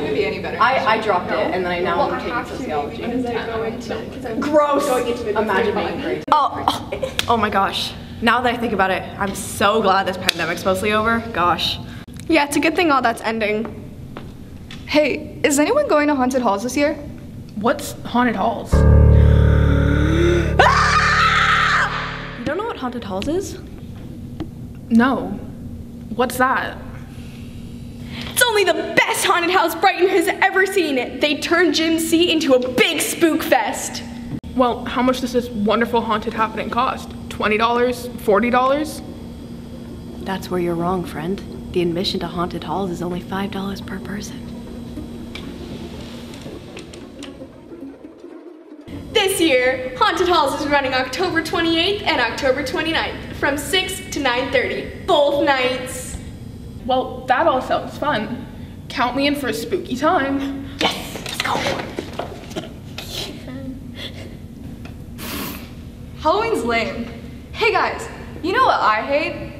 gonna be any better. I, I dropped it and then I now Well, am I taking have to sociology. because I go into because I'm Gross. going into the Imagine grade being five. grade. Oh, oh, oh my gosh. Now that I think about it, I'm so glad this pandemic's mostly over. Gosh. Yeah, it's a good thing all that's ending. Hey, is anyone going to haunted halls this year? What's haunted halls? You don't know what haunted halls is? No. What's that? It's only the best haunted house Brighton has ever seen. They turned Gym C into a big spook fest. Well, how much does this wonderful haunted happening cost? $20? $40? That's where you're wrong, friend. The admission to haunted halls is only $5 per person. This year, Haunted Halls is running October 28th and October 29th from 6 to 9:30, both nights. Well, that all sounds fun. Count me in for a spooky time. Yes, let's go. Halloween's lame. Hey guys, you know what I hate?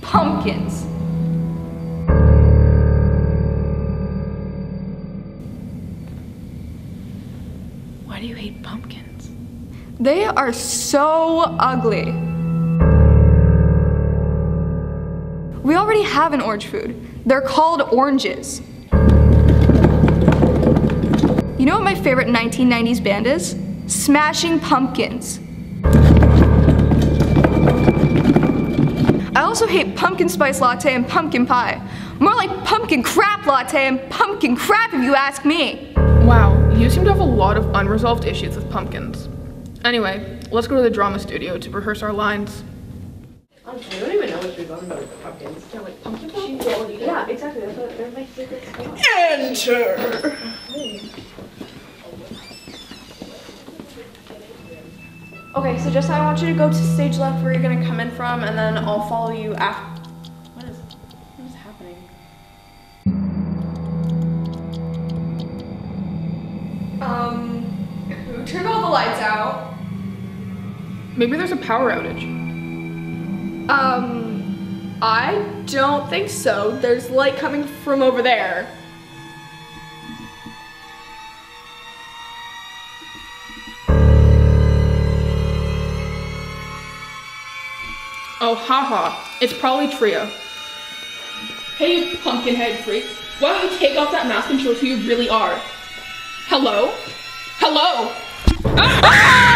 Pumpkins. Why do you hate pumpkins? They are so ugly. We already have an orange food. They're called oranges. You know what my favorite 1990s band is? Smashing Pumpkins. I also hate pumpkin spice latte and pumpkin pie. More like pumpkin crap latte and pumpkin crap if you ask me. Wow, you seem to have a lot of unresolved issues with pumpkins. Anyway, let's go to the drama studio to rehearse our lines. Honestly, I don't even know what you're talking about with pumpkins. Yeah, like pumpkin pop? Yeah, exactly. That's what, they're my favorite spot. Enter! Okay, so just I want you to go to stage left where you're gonna come in from, and then I'll follow you after. What is? What is happening? Um, who turned all the lights out? Maybe there's a power outage. Um, I don't think so. There's light coming from over there. Oh, haha. It's probably Tria. Hey, pumpkinhead freak. Why don't you take off that mask and show us who you really are? Hello? Hello? Ah!